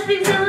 must be